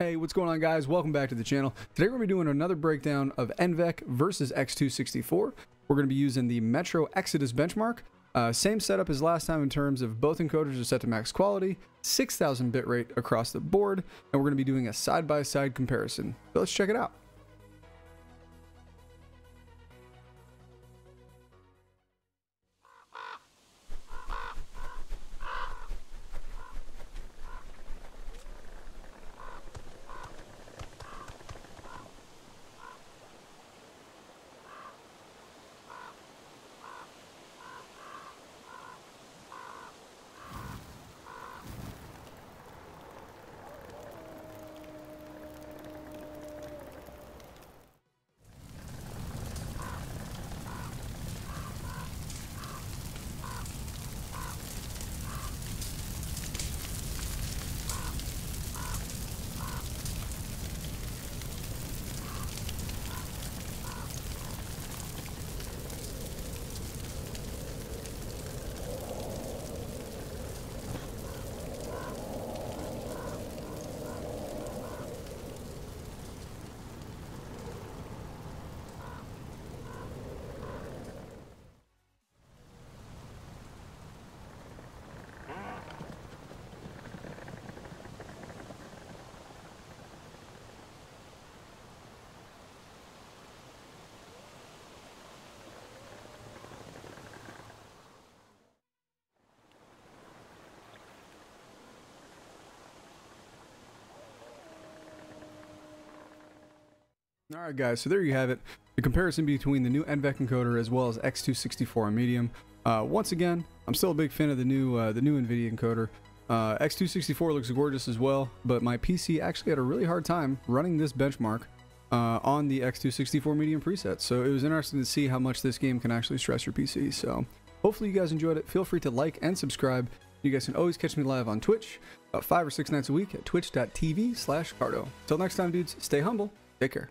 Hey, what's going on guys? Welcome back to the channel. Today we're going to be doing another breakdown of NVENC versus X264. We're going to be using the Metro Exodus benchmark. Uh, same setup as last time in terms of both encoders are set to max quality, 6000 bitrate across the board, and we're going to be doing a side-by-side -side comparison. So let's check it out. Alright guys, so there you have it. The comparison between the new NVENC encoder as well as X264 on medium. Uh, once again, I'm still a big fan of the new uh, the new NVIDIA encoder. Uh, X264 looks gorgeous as well, but my PC actually had a really hard time running this benchmark uh, on the X264 medium preset. So it was interesting to see how much this game can actually stress your PC. So hopefully you guys enjoyed it. Feel free to like and subscribe. You guys can always catch me live on Twitch about five or six nights a week at twitch.tv slash Carto. Till next time, dudes, stay humble. Take care.